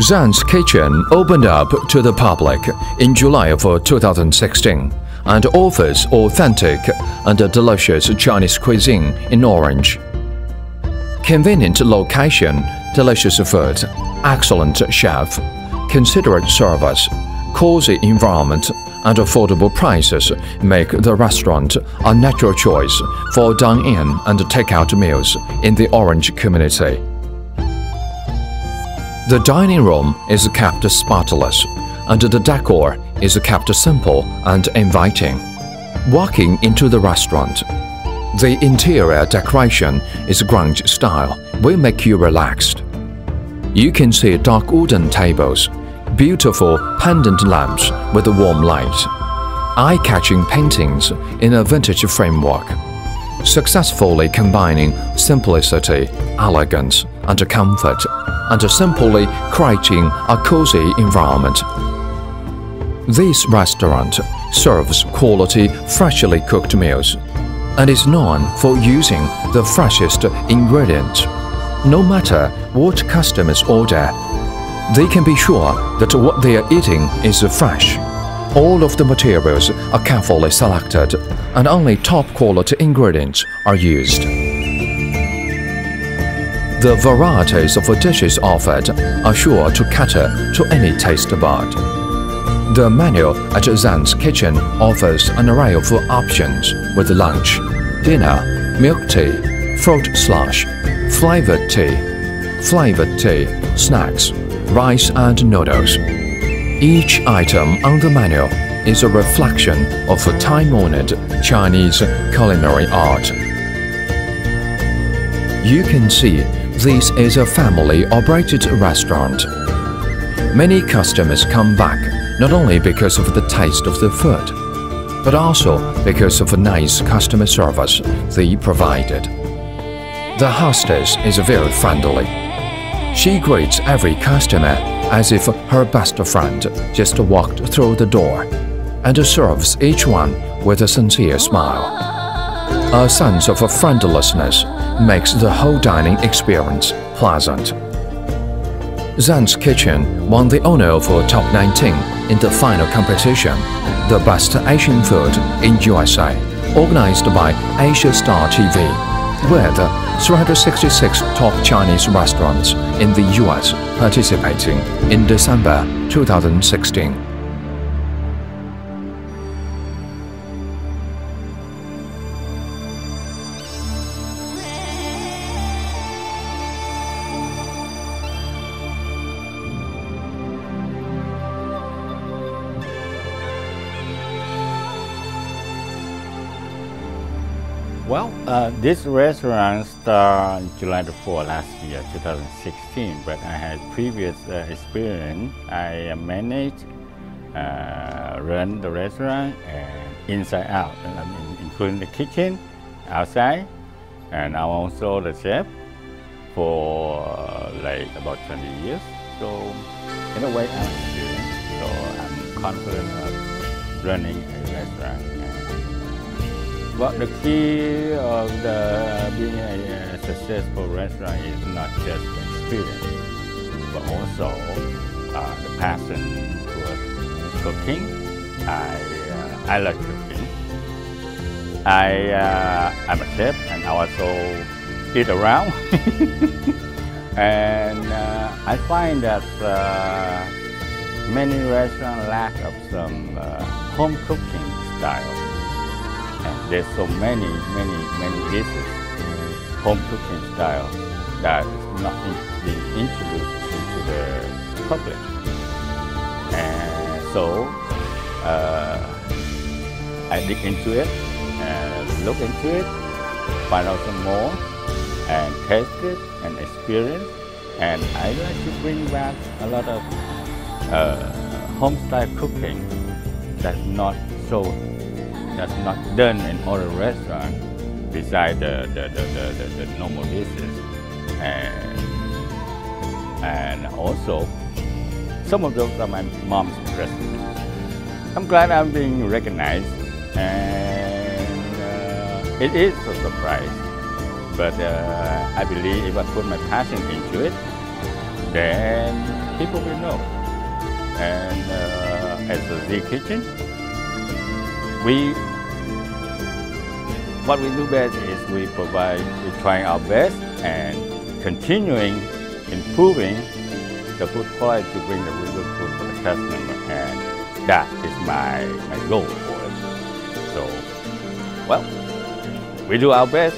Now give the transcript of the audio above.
Zan's Kitchen opened up to the public in July of uh, 2016 and offers authentic and delicious Chinese cuisine in Orange. Convenient location, delicious food, excellent chef, considerate service, cozy environment, and affordable prices make the restaurant a natural choice for dine-in and take-out meals in the Orange community. The dining room is kept spotless, and the decor is kept simple and inviting. Walking into the restaurant, the interior decoration is grunge style will make you relaxed. You can see dark wooden tables, beautiful pendant lamps with a warm light, eye-catching paintings in a vintage framework, successfully combining simplicity, elegance, and comfort and simply creating a cozy environment. This restaurant serves quality, freshly cooked meals and is known for using the freshest ingredients. No matter what customers order, they can be sure that what they are eating is fresh. All of the materials are carefully selected and only top quality ingredients are used. The varieties of dishes offered are sure to cater to any taste bud. The menu at Zan's Kitchen offers an array of options with lunch, dinner, milk tea, fruit slush, flavored tea, flavored tea, snacks, rice and noodles. Each item on the menu is a reflection of time-honored Chinese culinary art. You can see this is a family-operated restaurant. Many customers come back not only because of the taste of the food, but also because of the nice customer service they provided. The hostess is very friendly. She greets every customer as if her best friend just walked through the door and serves each one with a sincere smile. A sense of friendlessness makes the whole dining experience pleasant. Zan's Kitchen won the honor for top 19 in the final competition, the Best Asian Food in USA, organized by Asia Star TV, with 366 top Chinese restaurants in the US participating in December 2016. Well, uh, this restaurant started July the 4th last year, 2016, but I had previous uh, experience. I managed, uh, run the restaurant and inside out, mean, including the kitchen, outside, and I'm also the chef for uh, like about 20 years. So in a way, I'm experienced, so I'm confident of running a restaurant. Well, the key of the being a, successful restaurant is not just experience, but also uh, the passion towards cooking. I uh, I like cooking. I uh, I'm a chef, and I also eat around. and uh, I find that uh, many restaurants lack of some uh, home cooking style. There's so many, many, many dishes, home cooking style, that is not being introduced to the public. And so uh, I dig into it, and look into it, find out some more, and taste it and experience. And I like to bring back a lot of uh, home style cooking that's not so that's not done in other restaurants besides the, the, the, the, the, normal dishes. And, and also, some of those are my mom's recipes. I'm glad I'm being recognized and uh, it is a surprise. But uh, I believe if I put my passion into it, then people will know. And uh, as a Z Kitchen, we what we do best is we provide, we try our best and continuing improving the food quality to bring the really good food for the customer. And that is my, my goal for it. So, well, we do our best.